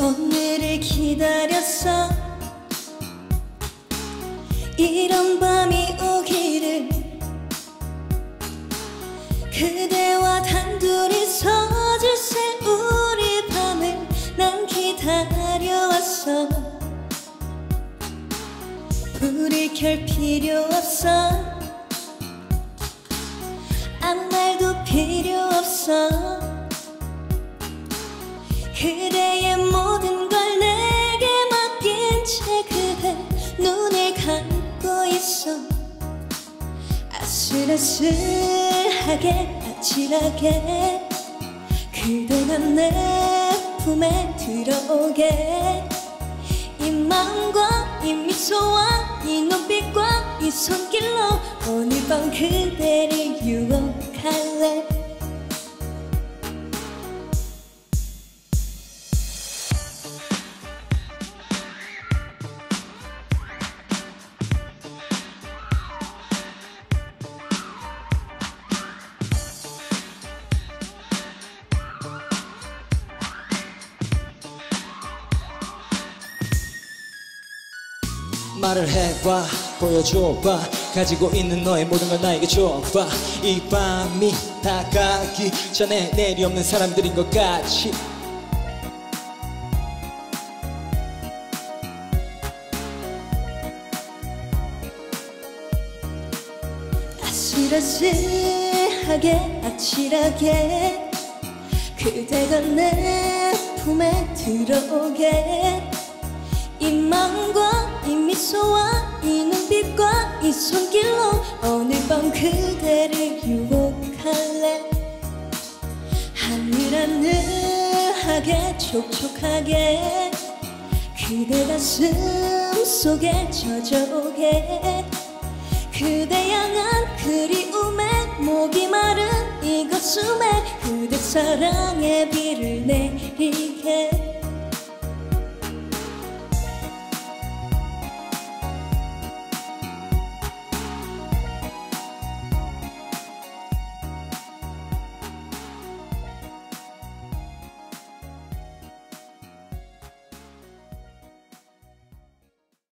오늘을 기다렸어. 이런 밤이 오기를 그대와 단둘이서 질새 우리 밤을 난 기다려왔어. 불을 켤 필요 없어. 아무 말도 필요 없어 아슬아슬하게 아찔하게 그대가 내 품에 들어오게. 이 마음과 이 미소와 이 눈빛과 이 손길로 오늘 밤 그대를 유혹할래 말을 해봐 보여줘봐. 가지고 있는 너의 모든 걸 나에게 줘봐. 이 밤이 다가기 전에 내일이 없는 사람들인 것 같이. 아슬아슬하게 아찔하게 그대가 내 품에 들어오게 이 마음과 이 미소와 이 눈빛과 이 손길로 오늘 밤 그대를 유혹할래? 하늘하늘하게 촉촉하게 그대 가슴 속에 젖어오게 그대 향한 그리움에 목이 마른 이 가슴에 그대 사랑의 비를 내리게